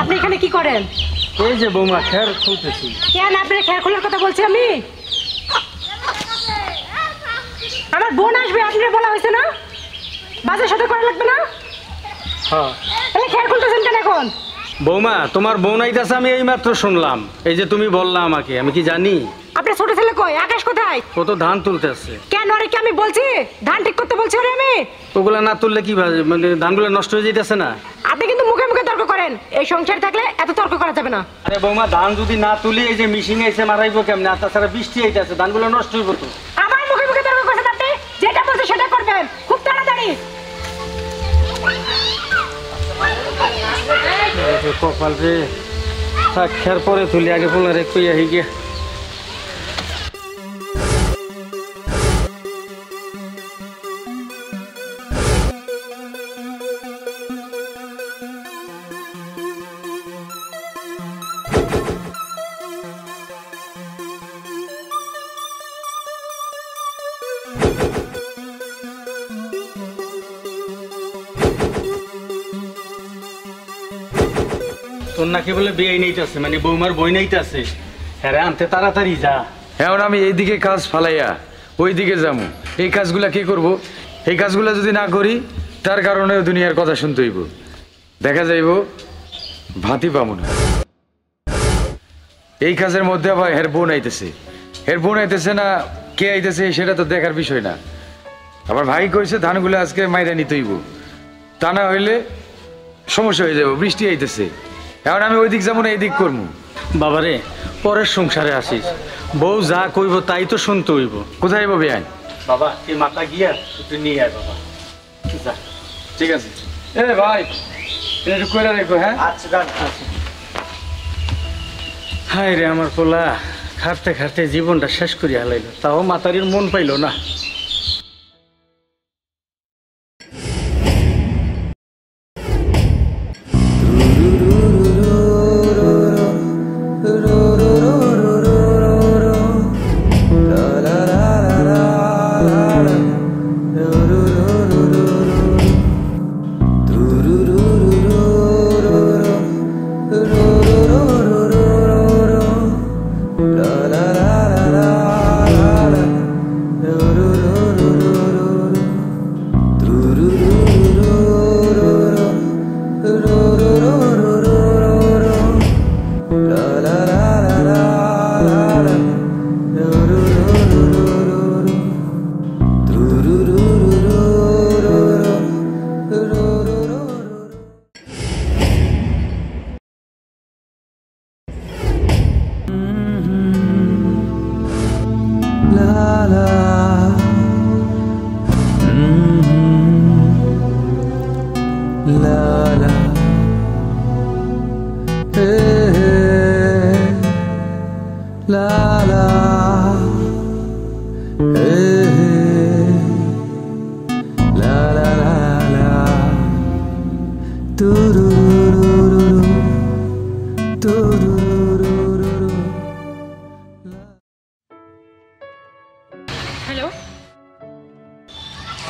আপনি এখানে কি করেন? এই যে বৌমা খের খুলতেছি। কেন আপনার খেয়াল খোলার কথা বলছি আমি? আমার বোন আসবে আপনার বলা হয়েছে না? বাজার সাথে করা লাগবে না? হ্যাঁ। খেয়াল খুলতেছেন কেন এখন? বৌমা তোমার বোন আইতাছে আমি এইমাত্র শুনলাম। এই যে তুমি বললা আমাকে আমি কি জানি? আপনার ছোট ছেলে কই? আকাশ কোথায়? ও তো ধান তুলতেছে কেন আরে কি আমি বলছি? ধান ঠিক করতে বলছি ওরে আমি? ওগুলা না তুললে কি ভাবে- মানে ধানগুলো নষ্ট হয়ে যাইতেছে না? আপনি কিন্তু মুখে মুখে তর্ক করেন। এই সংসার থাকলে এত তর্ক করা যাবে না। আরে বৌমা ধান যদি না তুলি এই যে মিশিং এসে মারাইবো কেমনে? আর তাছাড়া বৃষ্টি আইতাছে ধানগুলো নষ্ট হইব তো। আমার কপাল রে থাক, খের পরে তুলি আগে পোলার এক কইয়া হই গিয়া নাকি বলে বিয়ে নেইতাছে মানে বৌমার বই নেইতাছে হ্যাঁ আনতে তাড়াতাড়ি যা। এখন আমি এইদিকে কাজ ফালাইয়া ওইদিকে যাব এই কাজগুলা কি করব? এই কাজগুলা যদি না করি, তার কারণে দুনিয়ার কথা শুনতে হইব। দেখা যাইব ভাতি পাবো না। এই কাজের মধ্যে আবার হের বোন আইতেছে। হের বোন আইতেছে না, কে আইতেছে, সেটা তো দেখার বিষয় না। আবার ভাই কইছে, ধানগুলো আজকে মাইরা নিতে হইব। তা না হইলে সমস্যা হয়ে যাব বৃষ্টি আইতেছে। এখন আমি ওইদিক যাব না এইদিক করব। বাবারে পরের সংসারে আসিস। বউ যা কইব তাই তো শুনতে হইব। কোথায় যাব বেআইন বাবা এই মাথা গিয়া একটু নিয়ে আয় বাবা। যা। ঠিক আছে। এ ভাই একটু করে রেখো হ্যাঁ? হায় রে আমার পোলা খাটতে খাটতে জীবনটা শেষ করিয়া হালাইল। তাও মাতারির মন পাইল না।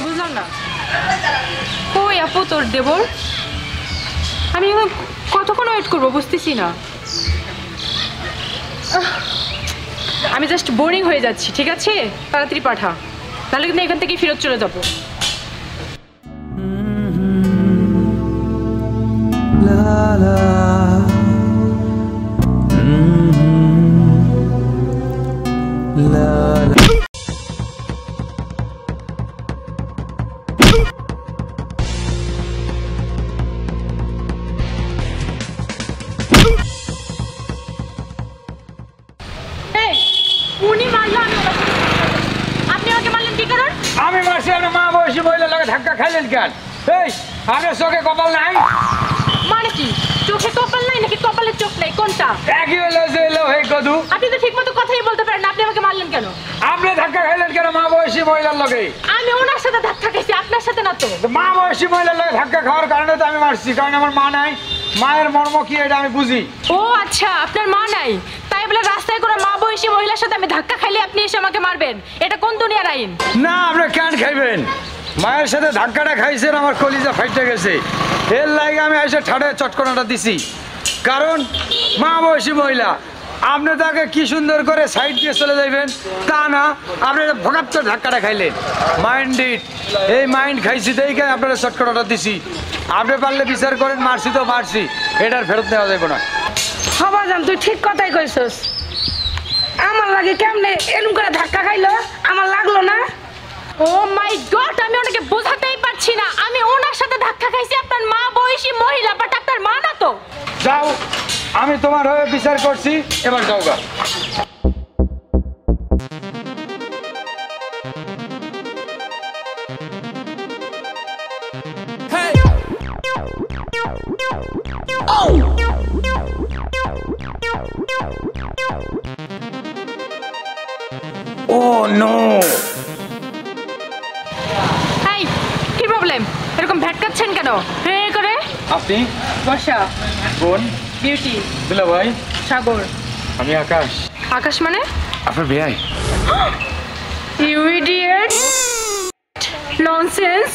বুঝলাম না। কই আপু তোর দেবর? আমি কতক্ষণ ওয়েট করব বুঝতেছি না। আমি জাস্ট বোরিং হয়ে যাচ্ছি ঠিক আছে? তাড়াতাড়ি পাঠা। তাহলে কিন্তু এখান থেকে ফেরত চলে যাব। এই, বলতে পারেন আপনি আমাকে মারলেন কেন? আপনি ধাক্কা খাইলেন কেন? মা বয়সী মহিলার লগে। আমি ওনার সাথে ধাক্কা খাইছি আপনার সাথে না তো মা বয়সী মহিলার লগে ধাক্কা খাওয়ার কারণে তো আমি মারছি কারণ আমার মা নাই। মায়ের মর্ম কি এটা আমি বুঝি। ও আচ্ছা আপনার মা নাই। তাই বলে রাস্তায় কোনো মা বয়সী মহিলার সাথে আমি ধাক্কা খাইলে আপনি এসে আমাকে মারবেন? এটা কোন দুনিয়ার আইন? না আপনি কেন খাইবেন? মায়ের সাথে ধাক্কাটা খাইছেন আমার কলিজা ফাইটে গেছে। এর লাগে আমি এসে ঠাড়ে চটকনাটা দিছি। কারণ মা বয়সী মহিলা আপনি তাকে কি সুন্দর করে সাইড দিয়ে চলে যাইবেন? তা না, আপনি ভোগাপ্ত ধাক্কাটা খাইলেন। মাইন্ড ইট এই মাইন্ড খাইছি দেখে আপনারা শর্টকাটটা দিছি। আপনি পারলে বিচার করেন, মারছি তো মারছি। এটার ফেরত নেওয়া যাবে না। হবা জান, তুই ঠিক কথাই কইছস। আমার লাগে কেমনে এরকম করে ধাক্কা খাইলো? আমার লাগল না? ও মাই গড আমি ওনাকে বোঝাতেই পারছি না। আমি ওনার সাথে ধাক্কা খাইছি আপনার মা বয়সী মহিলা বাট আপনার মা না তো। যাও আমি তোমার হয়ে বিচার করছি এবার যাও গা। ও নো ভ্যাটকাচ্ছেন হে করে আপনি? বর্ষা বোন? বিউটি। দুলা ভাই? সাগর। আমি আকাশ। আকাশ মানে? আপনার বেয়াই। ইউ ইডিয়েট ননসেন্স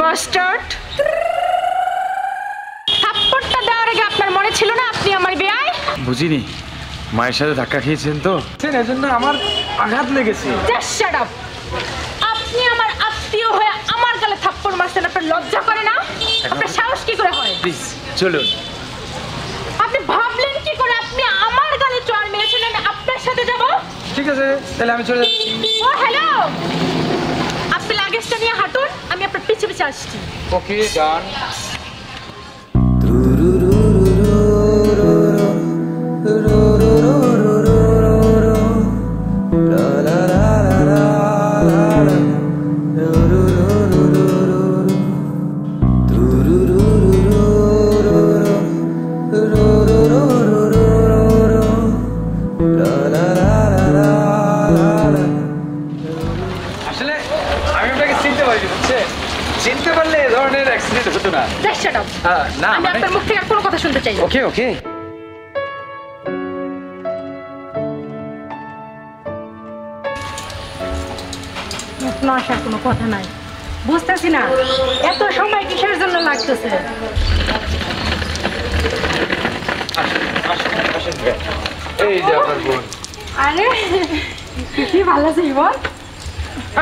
বাস্টার্ড থাপ্পড়টা দেওয়ার আগে আপনার মনে ছিল না আপনি আমার বেয়াই? বুঝিনি। মায়ের সাথে ধাক্কা খেয়েছেন তো? এজন্য আমার আঘাত লেগেছে। জাস্ট শাট আপ আপনি আমার আত্মীয় হয়ে আমার গালে থাপ্পড় আপনার লজ্জা করে না? আপনার সাহস কি করে হয়? প্লিজ চলুন। আপনি ভাবলেন কি করে? আপনি আমার গালে চড় মেরেছেন আমি আপনার সাথে যাব? ঠিক আছে তাহলে আমি চলে যাচ্ছি। ও হ্যালো! আপনি লাগেজটা নিয়ে হাঁটুন আমি আপনার পিছে পিছে আসছি। ওকে ডান শুনতে চাই ওকে ওকে আসার কোনো কথা নাই। বুঝতেছি না এত সময় কিসের জন্য লাগতেছে? এই যে আপনার বোন। আরে কি ভালো আছিস বল?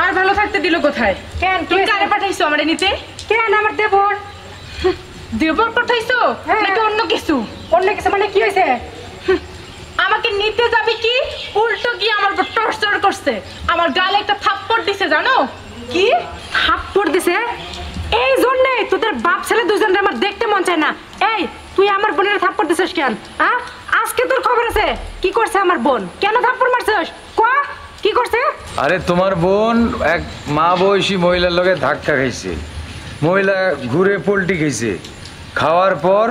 আর ভালো থাকতে দিল কোথায়? কেন তুমি কারে পাঠাইছো আমার নিতে? কেন আমার দেবর? দেবর পাঠাইছো? হ্যাঁ। নাকি অন্য কিছু? অন্য কিছু মানে কি হয়েছে আমাকে নিতে যাবে কি? উল্টো গিয়ে আমার উপর টর্চার করছে। আমার গালে একটা থাপ্পড় দিছে জানো? কি? থাপ্পড় দিছে? এই জন্যে তোদের বাপ ছেলে দুজনে আমার দেখতে মন চায় না। এই তুই আমার বোনের থাপ্পড় দিছিস কেন? হ্যাঁ আজকে তোর খবর আছে। কি করছে আমার বোন? কেন থাপ্পড় মারছিস? ক? কি করছে? আরে তোমার বোন এক মা বয়সী মহিলার লগে ধাক্কা খাইছে। মহিলা ঘুরে পোল্টি খাইছে। খাওয়ার পর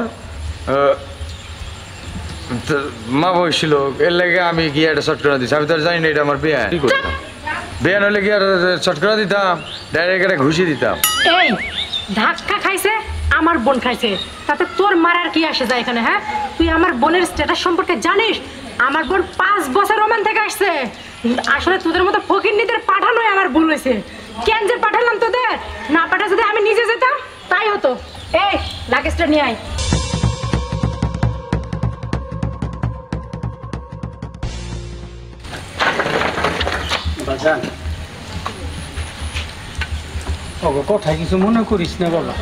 মা লোক এর লাগে আমি গিয়ে একটা চটকরা দিচ্ছি আমি তো জানি না এটা আমার বেয়ান কি করতাম বেয়ান হলে গিয়ে চটকরা দিতাম? ডাইরেক্ট একটা ঘুষি দিতাম। এই ধাক্কা খাইছে আমার বোন খাইছে। তাতে তোর মারার কি আসে যায় এখানে হ্যাঁ? তুই আমার বোনের স্ট্যাটাস সম্পর্কে জানিস? আমার বোন পাঁচ বছর ওমান থেকে আসছে। আসলে তোদের মতো ফকিরনিদের পাঠানোই আমার ভুল হয়েছে। কেন যে পাঠালাম তোদের? না পাঠা যদি আমি নিজে যেতাম তাই হতো। এই লাগেজটা নিয়ে আয়। বাজান। ওগো কথা কিছু মনে করিস না বাবা।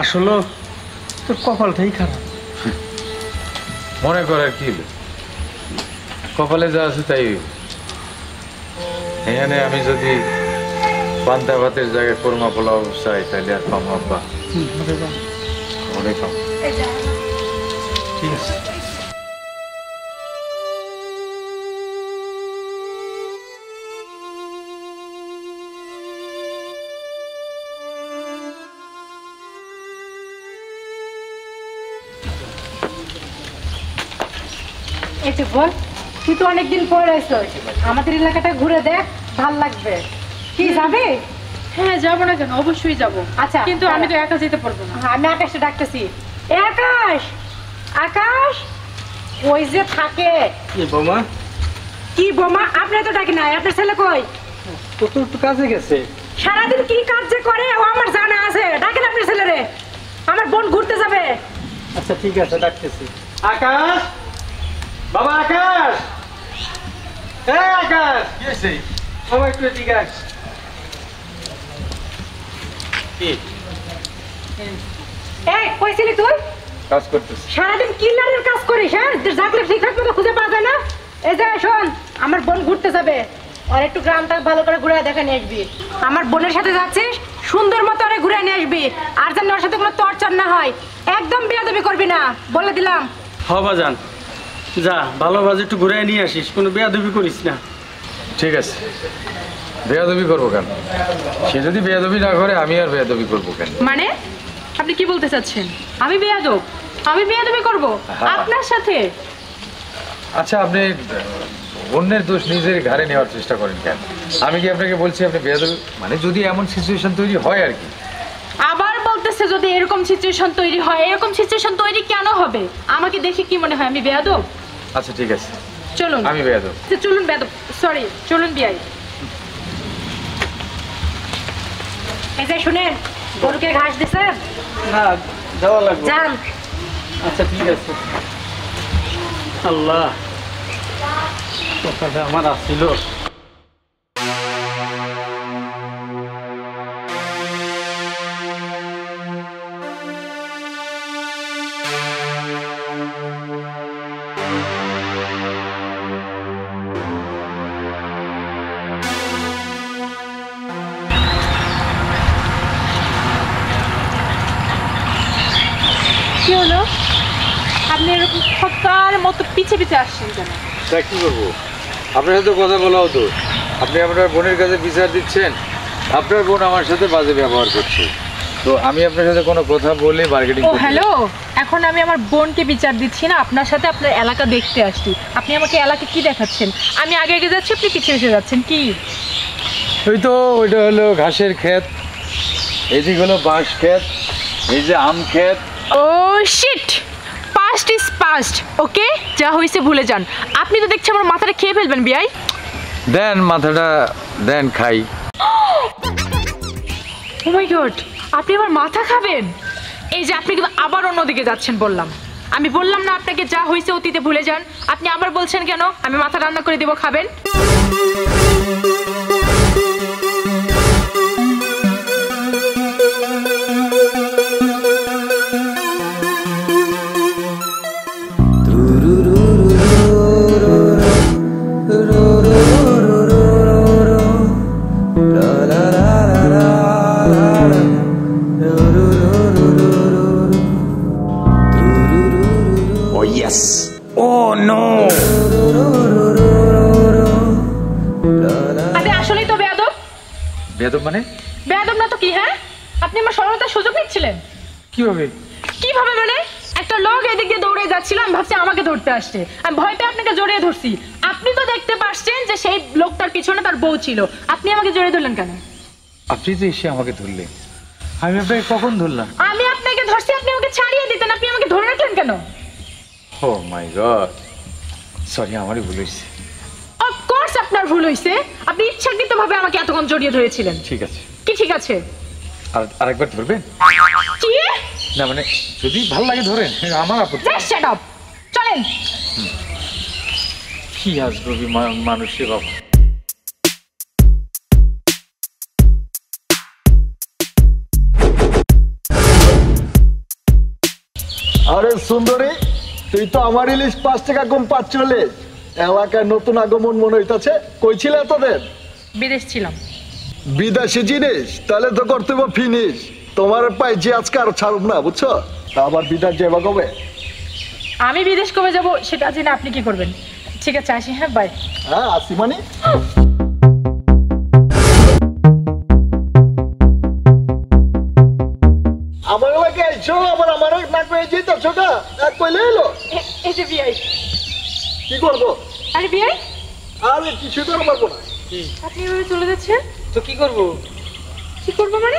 আসলে তোর কপালটাই খারাপ। মনে করার কি কপালে যা আছে তাই। এখানে আমি যদি পান্তা ভাতের জায়গায় কোরমা পোলাও চাই তাহলে আর পাবো আব্বা। ঠিক আছে। এই যে বল তুই তো অনেকদিন পরে আসছ আমাদের এলাকাটা ঘুরে দেখ ভালো লাগবে। কি যাবে? হ্যাঁ যাব না কেন? অবশ্যই যাব। আচ্ছা, কিন্তু আমি তো একা যেতে পারব না। হ্যাঁ, আমি আকাশে ডাকতেছি। এ আকাশ! আকাশ! ওই যে থাকে। এ বৌমা? কি বোমা? আপনি তো ডাকি নাই। আপনার ছেলে কই? তো একটু কাজে গেছে। সারাদিন কি কাজ যে করে ও আমার জানা আছে। ডাকেন আপনার ছেলেরে। আমার বোন ঘুরতে যাবে। আচ্ছা ঠিক আছে ডাকতেছি। আকাশ! বাবা আকাশ! হ্যাঁ আকাশ! কি হয়েছে? বাবা একটু এদিকে আস কি এই কইছিলি তুই? কাজ করতেছে। সারাদিন কিলারের কাজ করিস হ্যাঁ? যাকলে ঠিকঠাক মতো খুঁজে পাওয়া যায় না। এই যে শোন আমার বোন ঘুরতে যাবে। আর একটু গ্রামটা ভালো করে ঘুরে দেখা নিয়ে আসবি। আমার বোনের সাথে যাচ্ছিস সুন্দর মতো আরে ঘুরে নিয়ে আসবি। আর যেন ওর সাথে কোনো টর্চার না হয়। একদম বিয়াদবি করবি না বলে দিলাম। হবা যান যা ভালোভাবে একটু ঘুরে নিয়ে আসিস কোনো বেয়াদবি করিস না। ঠিক আছে। বেয়াদবি করব কেন? সে যদি বেয়াদবি না করে আমি আর বেয়াদবি করব কেন? মানে? আপনি কি বলতে চাচ্ছেন? আমি বেয়াদব। আমি বেয়াদবি করব? হ্যাঁ। আপনার সাথে? আচ্ছা আপনি অন্যের দোষ নিজের ঘাড়ে নেওয়ার চেষ্টা করেন কেন? আমি কি আপনাকে বলছি আপনি বেয়াদবি? মানে যদি এমন সিচুয়েশন তৈরি হয় আর কি। আবার বলতেছে যদি এরকম সিচুয়েশন তৈরি হয় এরকম সিচুয়েশন তৈরি কেন হবে? আমাকে দেখে কি মনে হয় আমি বেয়াদব? আচ্ছা ঠিক আছে। চলুন। আমি বেয়াদব। আচ্ছা, চলুন বেয়াদব। সরি চলুন বিয়াই এই যে শুনেন গরুকে ঘাস দিছে? না যাওয়া লাগবে। যান। আচ্ছা ঠিক আছে। আল্লাহ কথাটা আমার আসছিল। আসছেন কেন? তা কি করব? আপনার সাথে কথা বলা হতো আপনি আপনার বোনের কাছে বিচার দিচ্ছেন। আপনার বোন আমার সাথে বাজে ব্যবহার করছে। তো আমি আপনার সাথে কোনো কথা বলে মার্কেটিং ও হ্যালো? এখন আমি আমার বোনকে বিচার দিচ্ছি না আপনার সাথে আপনার এলাকা দেখতে আসছি। আপনি আমাকে এলাকা কি দেখাচ্ছেন? আমি আগে আগে যাচ্ছি আপনি পিছিয়ে পিছিয়ে যাচ্ছেন কি? ওই তো ওইটা হলো ঘাসের ক্ষেত। এদিক হলো বাঁশ ক্ষেত এই যে আম ক্ষেত। ও শিট পাস্ট ওকে যা হয়েছে ভুলে যান। আপনি তো দেখছি আমার মাথাটা খেয়ে ফেলবেন বিয়াই দেন মাথাটা দেন খাই। ও মাই গড আপনি আমার মাথা খাবেন? এই যে আপনি কিন্তু আবার অন্যদিকে যাচ্ছেন বললাম। আমি বললাম না আপনাকে যা হয়েছে অতীতে ভুলে যান। আপনি আবার বলছেন কেন? আমি মাথা রান্না করে দেবো খাবেন? সরলতার কীভাবে? কীভাবে মানে? একটা লোক এদিক দিয়ে দৌড়ে যাচ্ছিল আমি ভাবছি আমাকে ধরতে আসছে। আমি ভয় পেয়ে আপনাকে জড়িয়ে ধরছি। আপনি তো দেখতে পাচ্ছেন যে সেই লোকটার পিছনে তার বউ ছিল। আপনি আমাকে জড়িয়ে ধরলেন কেন? আপনি তো এসে আমাকে ধরলেন আমি আপনাকে কখন ধরলাম? আমি আপনাকে ধরছি আপনি আমাকে ছাড়িয়ে দিতেন আপনি আমাকে ধরে রাখলেন কেন? ও মাই গড। সরি আমারই ভুল হয়েছে। অফকোর্স আপনার ভুল হয়েছে। আপনি ইচ্ছাকৃতভাবে আমাকে এতক্ষণ জড়িয়ে ধরেছিলেন। ঠিক আছে। কি ঠিক আছে? আর আরেকবার ধরবেন? কি? না মানে যদি ভালো লাগে ধরেন আমার আপত্তি শাট আপ চলেন। কি আজগবি মানুষে বাবা আরে সুন্দরী তুই তো আমার ইলিশ পাঁচ টাকা কম পাচ্ছলে এলাকায় নতুন আগমন মনে হইতাছে। কইছিল তোদের? বিদেশ ছিলাম। বিদেশি জিনিস তাহলে তো কর্তব্য ফিনিশ তোমার পাইছি আজকে আর ছাড়ব না বুঝছ? তা আবার বিদেশ যাবা কবে? আমি বিদেশ কবে যাব সেটা জেনে আপনি কি করবেন? ঠিক আছে আসি হ্যাঁ বাই হ্যাঁ আসি মানে? আমার এলাকায় আইছো আবার আমার না কয়ে যেতেছ না? এক কইলে এলো এই যে বিয়াই কি করব? আরে বিয়াই আরে কিছু তো পারব না। আপনি এভাবে চলে যাচ্ছেন? তো কি করব? কি করব মানে?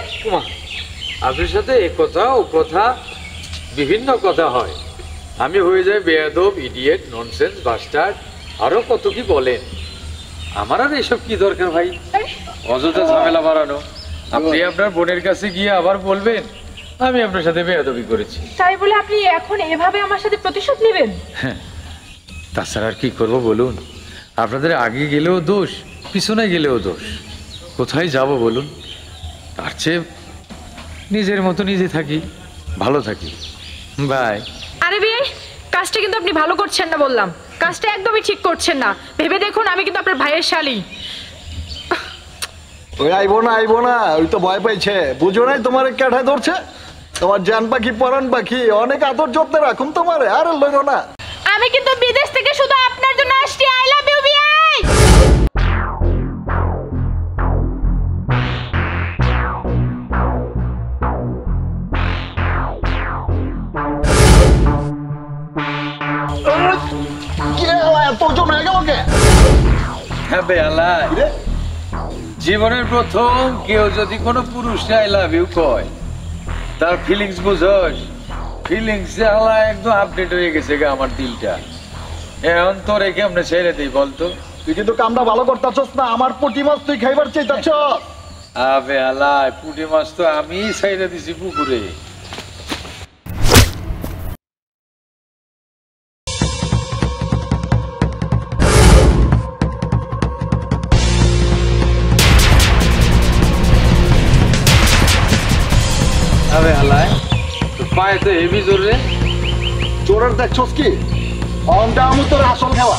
আপনার সাথে এ কথা ও কথা বিভিন্ন কথা হয়। আমি হয়ে যাই বেয়াদব ইডিয়েট ননসেন্স বাস্টার্ড আরও কত কি বলেন? আমার আর এসব কি দরকার ভাই? অযথা ঝামেলা বাড়ানো। আপনি আপনার বোনের কাছে গিয়ে আবার বলবেন আমি আপনার সাথে বেয়াদবি করেছি। তাই বলে আপনি এখন এভাবে আমার সাথে প্রতিশোধ নেবেন? তাছাড়া আর কি করব বলুন? আপনাদের আগে গেলেও দোষ পিছনে গেলেও দোষ। কোথায় যাব বলুন? তার চেয়ে নিজের মতো নিজে থাকি। ভালো থাকি। বাই। আরে বিয়ে কাজটা কিন্তু আপনি ভালো করছেন না বললাম। কাজটা একদমই ঠিক করছেন না। ভেবে দেখুন আমি কিন্তু আপনার ভাইয়ের শালী। ওই আইবো না আইবো না ওই তো ভয় পাইছে। বুঝো নাই তোমার ক্যাঠায় ধরছে? তোমার জান পাখি পরান পাখি অনেক আদর যত্নে রাখুন তোমারে আরে লইব না। আমি কিন্তু বিদেশ থেকে শুধু আপনার জন্য আসছি। আই লাভ ইউ বিআই হয়ে গেল কে হ্যাঁ বেয়ালা জীবনের প্রথম কেউ যদি কোনো পুরুষ আই লাভ ইউ কয় তার ফিলিংস বুঝোস। ফিলিংস আলা একদম আপডেট হয়ে গেছে গে আমার দিলটা। এখন তোরে কেমনে ছেড়ে দিই বলতো? তুই কিন্তু কামটা ভালো করতেছস না আমার পুটি মাছ তুই খাইবার চাইতাছ আবে আলাই পুঁটি মাছ তো আমি ছেড়ে দিছি পুকুরে। তোর পায়ে তো হেভি জোরে চোরের দেখছস কি অন্ডা আমি তোর আসল খাওয়া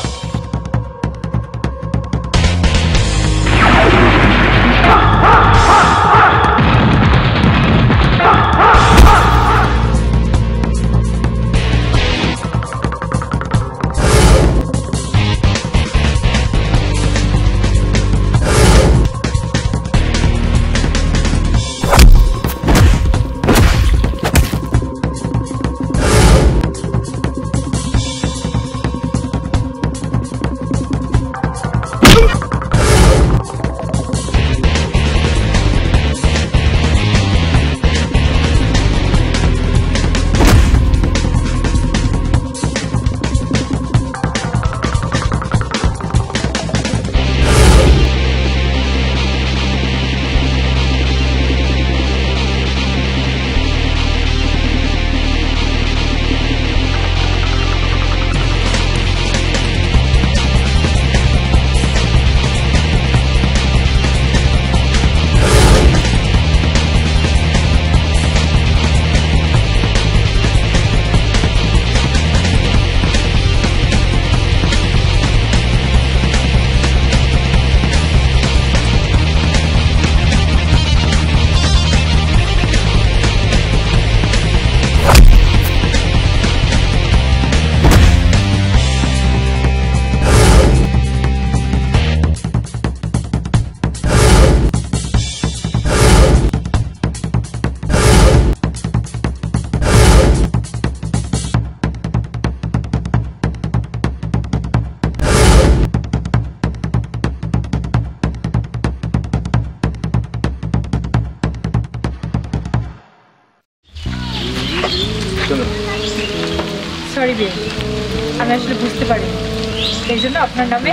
আপনার নামে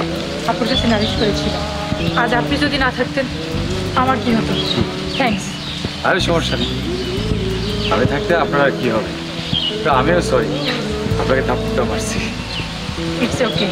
আপুর কাছে নালিশ করেছিল আজ আপনি যদি না থাকতেন আমার কি হতো থ্যাংকস আরে সমস্যা নেই আমি থাকতে আপনার আর কি হবে তো আমিও সরি আপনাকে থাপ্পড়টা মারছি ইটস ওকে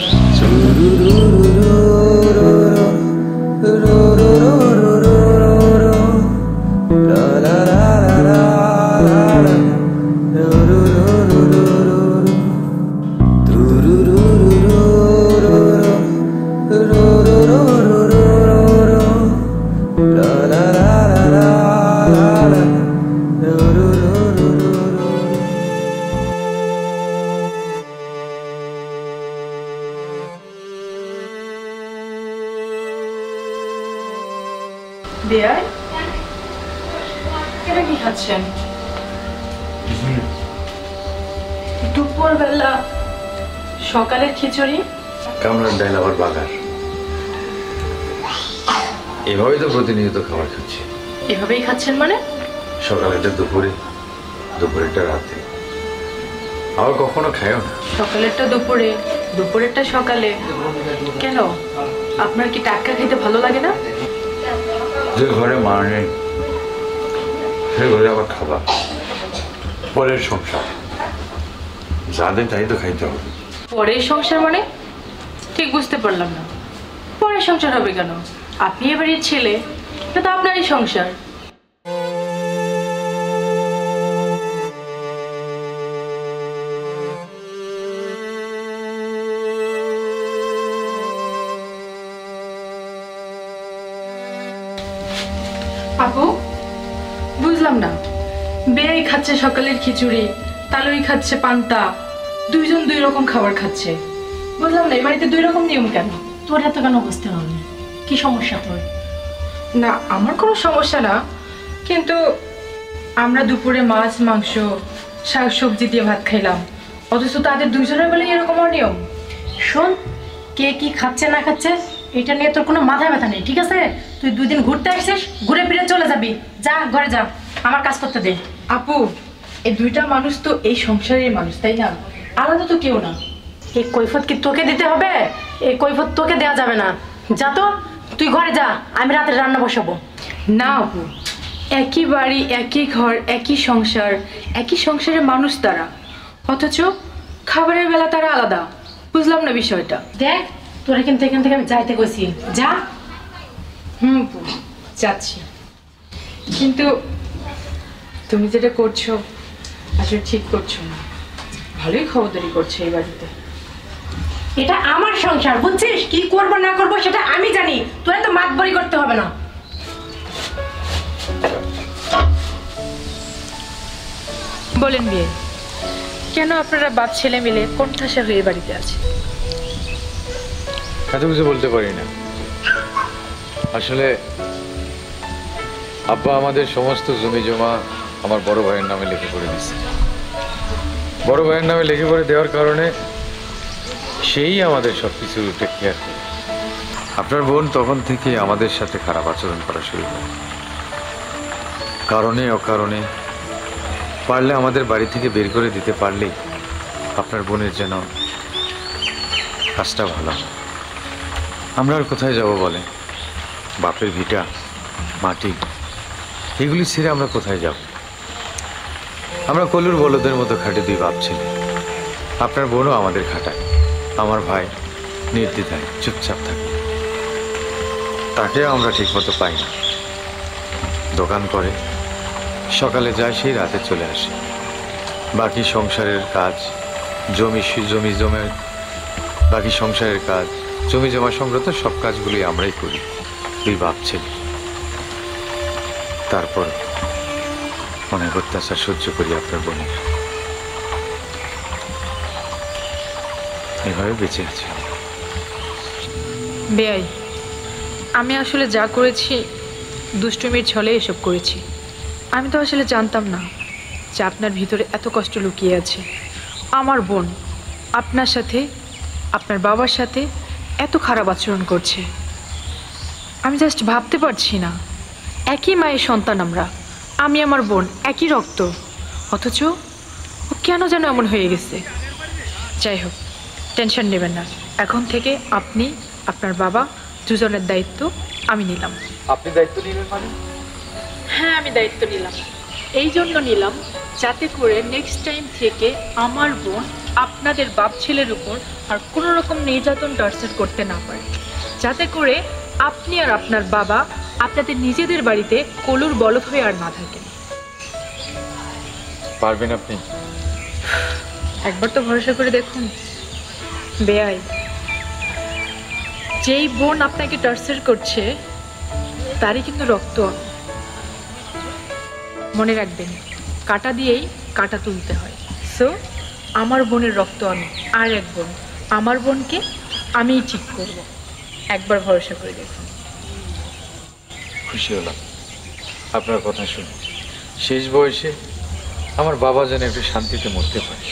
খাচ্ছেন দুপুরবেলা সকালের খিচুড়ি? কামরার ডাইল আবার বাগার। এভাবেই তো প্রতিনিয়ত খাবার খাচ্ছি। এভাবেই খাচ্ছেন মানে? সকালেটা দুপুরে দুপুরেটা রাতে। আবার কখনো খায়ও না। সকালেরটা দুপুরে দুপুরেরটা সকালে। কেন? আপনার কি টাটকা খেতে ভালো লাগে না? যে ঘরে মা নেই ঘরে আবার খাবার। পরের সংসার। যাদের তাই তো খাইতে হবে। পরের সংসার মানে? ঠিক বুঝতে পারলাম না। পরের সংসার হবে কেন? আপনি এবারের ছেলে, এটা তো আপনারই সংসার। খাচ্ছে সকালের খিচুড়ি, তালুই খাচ্ছে পান্তা। দুইজন দুই রকম খাবার খাচ্ছে। বুঝলাম না, এই বাড়িতে দুই রকম নিয়ম কেন? তোর এত কেন বুঝতে হবে? কি সমস্যা তোর? না, আমার কোনো সমস্যা না। কিন্তু আমরা দুপুরে মাছ, মাংস, শাক সবজি দিয়ে ভাত খাইলাম। অথচ তাদের দুজনের বেলায় এরকম অনিয়ম। শোন, কে কি খাচ্ছে না খাচ্ছে, এটা নিয়ে তোর কোনো মাথা ব্যথা নেই, ঠিক আছে? তুই দুই দিন ঘুরতে আসছিস, ঘুরে ফিরে চলে যাবি। যা, ঘরে যা, আমার কাজ করতে দে। আপু এই দুইটা মানুষ তো এই সংসারের মানুষ তাই না? আলাদা তো কেউ না। এই কৈফত কি তোকে দিতে হবে? এই কৈফত তোকে দেওয়া যাবে না। যা তো তুই ঘরে যা আমি রাতে রান্না বসাবো। না আপু। একই বাড়ি একই ঘর একই সংসার একই সংসারের মানুষ তারা। অথচ খাবারের বেলা তারা আলাদা। বুঝলাম না বিষয়টা। দেখ তোরা কিন্তু এখান থেকে আমি যাইতে কইছি। যা। হুম যাচ্ছি। কিন্তু তুমি যেটা করছ আসলে ঠিক করছ না। ভালোই খবরদারি করছ এই বাড়িতে। এটা আমার সংসার বুঝছিস? কি করব না করব সেটা আমি জানি। তোরা তো মাতবরি করতে হবে না। বলেন বিয়ে কেন আপনারা বাপ ছেলে মিলে কোণঠাসা হয়ে বাড়িতে আছে এত কিছু বলতে পারি না। আসলে আব্বা আমাদের সমস্ত জমি জমা আমার বড় ভাইয়ের নামে লিখে করে দিচ্ছে বড় ভাইয়ের নামে লিখে করে দেওয়ার কারণে সেই আমাদের সব কিছু টেক করে। আপনার বোন তখন থেকে আমাদের সাথে খারাপ আচরণ করা শুরু করে। কারণে, অকারণে পারলে আমাদের বাড়ি থেকে বের করে দিতে পারলেই আপনার বোনের যেন কাজটা ভালো আমরা আর কোথায় যাব বলে বাপের ভিটা, মাটি, এগুলি ছেড়ে আমরা কোথায় যাব? আমরা কলুর বলদের মতো খাটে দুই বাপ ছেলে। আপনার বোনও আমাদের খাটায়। আমার ভাই নির্দ্বিধায় চুপচাপ থাকে। তাকে আমরা ঠিকমতো পাই না। দোকান করে, সকালে যায় সেই রাতে চলে আসে। বাকি সংসারের কাজ, জমি জমি জমে, বাকি সংসারের কাজ, জমি জমা সংক্রান্ত সব কাজগুলি আমরাই করি তুই বাপ ছেলে। তারপর অনেক অত্যাচার সহ্য করি আপনার বোনের। এভাবে বেঁচে আছি বেয়াই আমি আসলে যা করেছি, দুষ্টুমির ছলে এসব করেছি। আমি তো আসলে জানতাম না যে আপনার ভিতরে এত কষ্ট লুকিয়ে আছে। আমার বোন আপনার সাথে, আপনার বাবার সাথে এত খারাপ আচরণ করছে। আমি জাস্ট ভাবতে পারছি না, একই মায়ের সন্তান আমরা। আমি আমার বোন একই রক্ত। অথচ ও কেন যেন এমন হয়ে গেছে? যাই হোক টেনশন নেবেন না। এখন থেকে আপনি আপনার বাবা দুজনের দায়িত্ব আমি নিলাম। আপনি দায়িত্ব নিলেন মানে? হ্যাঁ আমি দায়িত্ব নিলাম। এই জন্য নিলাম যাতে করে নেক্সট টাইম থেকে আমার বোন আপনাদের বাপ ছেলের উপর আর কোনো রকম নির্যাতন টর্চার করতে না পারে। যাতে করে আপনি আর আপনার বাবা আপনাদের নিজেদের বাড়িতে কলুর বলদ হয়ে আর না থাকেন। পারবেন আপনি? একবার তো ভরসা করে দেখুন। বেয়াই যেই বোন আপনাকে টর্চার করছে তারই কিন্তু রক্ত মনে রাখবেন কাটা দিয়েই কাটা তুলতে হয়। সো আমার বোনের রক্ত আমি আর এক বোন। আমার বোনকে আমিই ঠিক করব। একবার ভরসা করে দেখুন। খুশি হলাম। আপনার কথা শুনে। শেষ বয়সে আমার বাবা যেন একটু শান্তিতে মরতে পারে।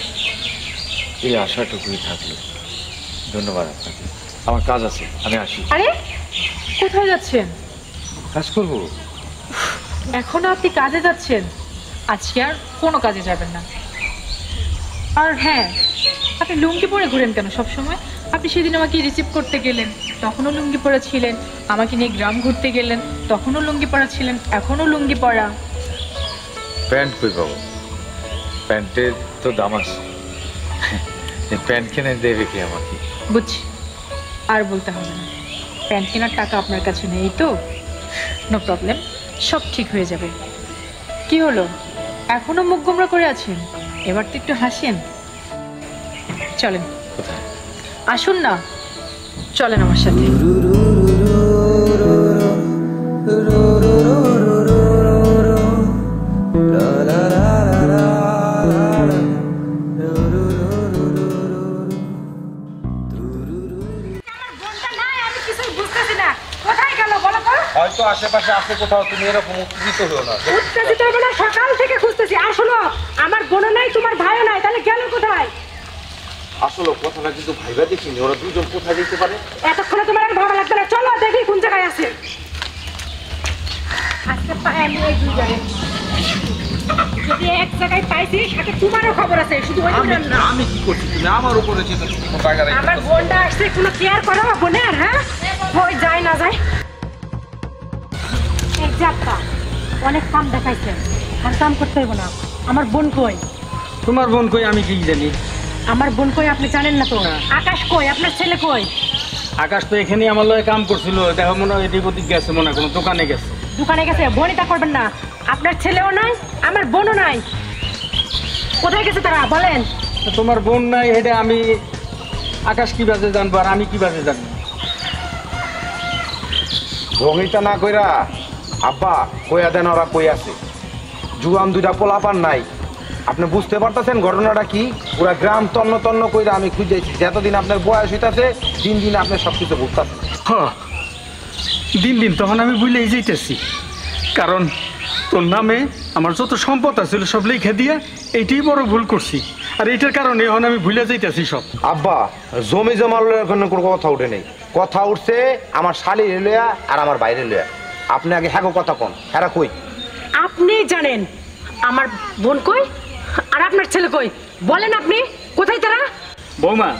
এই আশাটুকুই থাকল। ধন্যবাদ আপনাকে। আমার কাজ আছে আমি আসি। আরে কোথায় যাচ্ছেন? কাজ করব। এখনও আপনি কাজে যাচ্ছেন? আজকে আর কোনো কাজে যাবেন না। আর হ্যাঁ আপনি লুঙ্গি পরে ঘুরেন কেন সব সময় আপনি সেদিন আমাকে রিসিভ করতে গেলেন। তখনও লুঙ্গি পরা ছিলেন। আমাকে নিয়ে গ্রাম ঘুরতে গেলেন। তখনও লুঙ্গি পরা ছিলেন। এখনও লুঙ্গি পরা। প্যান্ট কই পাবো? প্যান্টের তো দাম আছে। এই প্যান্ট কিনে দেবে কি আমাকে? বুঝছি। আর বলতে হবে না। প্যান্ট কেনার টাকা আপনার কাছে নেই তো? নো প্রবলেম সব ঠিক হয়ে যাবে। কি হলো? এখনও মুখ গোমরা করে আছেন? এবার তো একটু হাসেন। চলেন। কোথায়? আসুন না। চলেন আমার সাথে। আমি কিছুই বুঝতেছি না কোথায় গেল বলো হয়তো আশেপাশে আছে কোথাও তুমি এরকম উত্তেজিত হও না। উত্তেজিত হবে না সকাল থেকে খুঁজতেছি। আর শোনো আমার বোনও নাই তোমার ভাইও নাই তাহলে গেল কোথায়? আসলে কথাটা কিন্তু ভাইবা দেখিনি ওরা দুজন কোথায় যেতে পারে? এতক্ষণে তোমার আর ভালো লাগবে না চলো দেখি কোন জায়গায় আছে। আজকে পাই আমি এই দুই জায়গায়। যদি এক জায়গায় পাইছি সাথে তোমারও খবর আছে শুধু ওই দুজন না। আমি কি করছি তুমি? আমার উপরে যেতে তুমি কোনো টাকা আমার বোনটা আসছে কোনো কেয়ার করো বোনের হ্যাঁ? ওই যায় না যায়। এক যাত্রা অনেক কাম দেখাইছে আর কাম করতে হইব না। আমার বোন কই? তোমার বোন কই আমি কি জানি? আমার বোন কই আপনি জানেন না তো? আকাশ কই? আপনার ছেলে কই? আকাশ তো এখানে আমার লয়ে কাম করছিল। দেখো মনে হয় এদিক ওদিক গেছে মনে কোনো দোকানে গেছে। দোকানে গেছে? বোনই তা করবেন না। আপনার ছেলেও নাই আমার বোনও নাই। কোথায় গেছে তারা? বলেন। তোমার বোন নাই এটা আমি আকাশ কি বাজে জানব আর আমি কি বাজে জানব? রঙিতা না কইরা আব্বা কইয়া দেন ওরা কই আছে। জুয়ান দুইটা পোলাপান নাই। আপনি বুঝতে পারতেছেন ঘটনাটা কি? পুরা গ্রাম তন্ন তন্ন কইরা আমি খুঁজেছি। যতদিন আপনার বয়স হইতাছে দিন দিন আপনি সব কিছু বুঝতেছেন। হ দিন দিন তখন আমি ভুলেই যাইতেছি। কারণ তোর নামে আমার যত সম্পদ আছিল সব লিখে দিয়ে এইটাই বড় ভুল করছি। আর এইটার কারণে এখন আমি ভুলে যাইতেছি সব। আব্বা জমি জমার লইয়া কোনো কোনো কথা উঠে নেই। কথা উঠছে আমার শালির লইয়া আর আমার বাইরে লইয়া। আপনি আগে হ্যাঁ কথা কন। হ্যাঁ কই? আপনি জানেন। আমার বোন কই? আর আপনার ছেলে কই? বলেন আপনি কোথায় তারা? বৌমা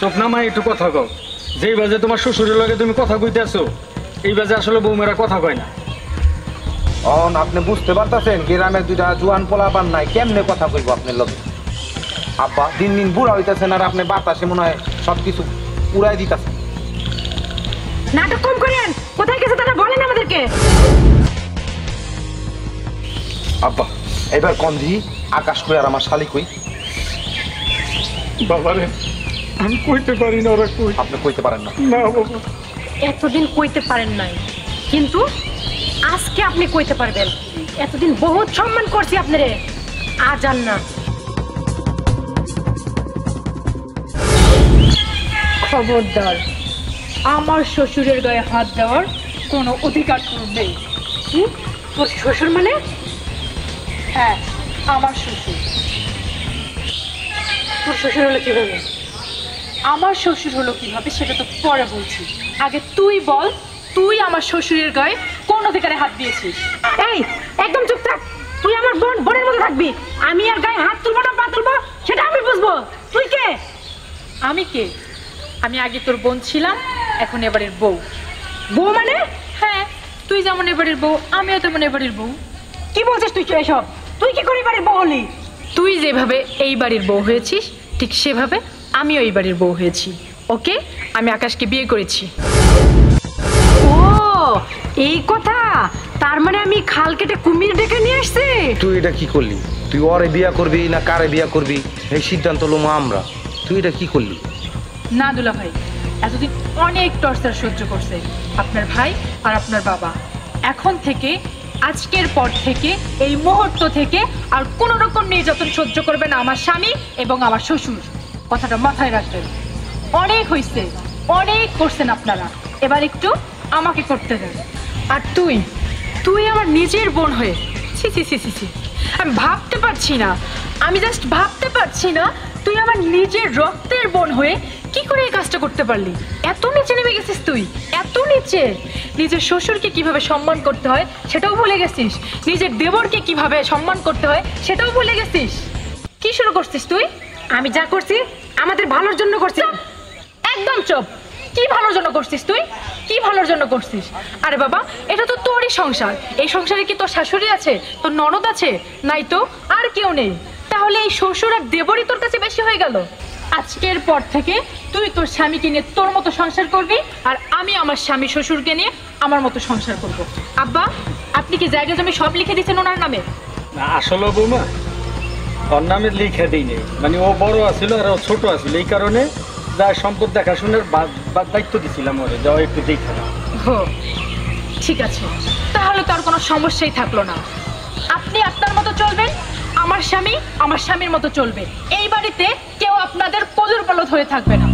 চোখ নামায় একটু কথা কও। যেই বাজে তোমার শ্বশুরের লগে তুমি কথা কইতেছো এই বাজে আসলে বৌমেরা কথা কয় না। অন আপনি বুঝতে পারতেছেন গ্রামের দুইটা জুয়ান পোলাপান নাই কেমনে কথা কইব আপনার লগে? আব্বা দিন দিন বুড়া হইতেছেন আর আপনি বাতাসে মনে হয় সব কিছু উড়াই দিতেছেন। নাটক কম করেন কোথায় গেছে তারা বলেন আমাদেরকে? আব্বা এবার কন্ধি আকাশ কই আর আমার শালি কই? বাবারে আমি কইতে পারি না ওরা কই। আপনি কইতে পারেন না। না বাবা। এতদিন কইতে পারেন নাই। কিন্তু আজকে আপনি কইতে পারবেন। এতদিন বহুত সম্মান করছি আপনারে। আজ আর না। খবরদার আমার শ্বশুরের গায়ে হাত দেওয়ার কোনো অধিকার তোর নেই। কি? তোর শ্বশুর মানে? হ্যাঁ আমার শ্বশুর। তোর শ্বশুর হলো কীভাবে? আমার শ্বশুর হলো কীভাবে সেটা তো পরে বলছি। আগে তুই বল তুই আমার শ্বশুরের গায়ে কোন অধিকারে হাত দিয়েছিস? এই একদম চুপ থাক। তুই আমার বোন বোনের মতো থাকবি। আমি আর গায়ে হাত তুলবো না পা তুলবো সেটা আমি বুঝব। তুই কে? আমি কে? আমি আগে তোর বোন ছিলাম এখন এবারের বউ। বউ মানে? হ্যাঁ তুই যেমন এবারের বউ আমিও তেমন এবারের বউ। কি বলছিস তুই এসব? তুই কি করে বাড়ির বউ হলি? তুই যেভাবে এই বাড়ির বউ হয়েছিস ঠিক সেভাবে আমিও এই বাড়ির বউ হয়েছি। ওকে? আমি আকাশকে বিয়ে করেছি। ও এই কথা? তার মানে আমি খাল কেটে কুমির ডেকে নিয়ে আসছি? তুই এটা কি করলি? তুই ওরে বিয়া করবি না কারে বিয়া করবি? এই সিদ্ধান্ত লুমা আমরা। তুই এটা কি করলি? না দুলা ভাই এতদিন অনেক টর্চার সহ্য করছে আপনার ভাই আর আপনার বাবা। এখন থেকে আজকের পর থেকে, এই মুহূর্ত থেকে আর কোনো রকম নির্যাতন সহ্য করবে না আমার স্বামী এবং আমার শ্বশুর। কথাটা মাথায় রাখবেন। অনেক হয়েছে অনেক করছেন আপনারা। এবার একটু আমাকে করতে দেন। আর তুই তুই আমার নিজের বোন হয়ে, ছি ছি ছি ছি ছি, আমি ভাবতে পারছি না। আমি জাস্ট ভাবতে পারছি না, তুই আমার নিজের রক্তের বোন হয়ে কি করে এই কাজটা করতে পারলি? এত নিচে নেমে গেছিস তুই, এত নিচে। নিজের শ্বশুরকে কীভাবে সম্মান করতে হয় সেটাও ভুলে গেছিস? নিজের দেবরকে কীভাবে সম্মান করতে হয় সেটাও ভুলে গেছিস? কি শুরু করছিস তুই? আমি যা করছি, আমাদের ভালোর জন্য করছি। একদম চুপ! কি ভালোর জন্য করছিস তুই? কি ভালোর জন্য করছিস? আরে বাবা, এটা তো তোরই সংসার। এই সংসারে কি তোর শাশুড়ি আছে? তোর ননদ আছে? নাই তো? আর কেউ নেই। তাহলে এই শ্বশুর আর দেবরই তোর কাছে বেশি হয়ে গেল? আজকের পর থেকে তুই তোর স্বামীকে নিয়ে তোর মতো সংসার করবি আর আমি আমার স্বামী শ্বশুরকে নিয়ে আমার মতো সংসার করব। আব্বা আপনি কি জায়গা জমি সব লিখে দিচ্ছেন ওনার নামে? না আসলে বৌমা ওর নামে লিখে দিই নেই মানে ও বড় আছিল আর ও ছোট আছিল এই কারণে যা সম্পদ দেখাশোনার দায়িত্ব দিছিলাম ওরে যাও একটু দেখে। হো ঠিক আছে। তাহলে তো আর কোনো সমস্যাই থাকল না। আপনি আপনার মতো চলবেন আমার স্বামী আমার স্বামীর মতো চলবে। এই বাড়িতে কেউ আপনাদের কদুর পালত হয়ে থাকবে না।